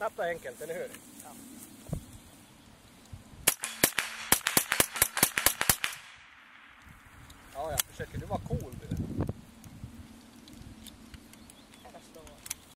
Snabbt och enkelt, eller hur? Ja. Ja, jag försöker du vara cool du.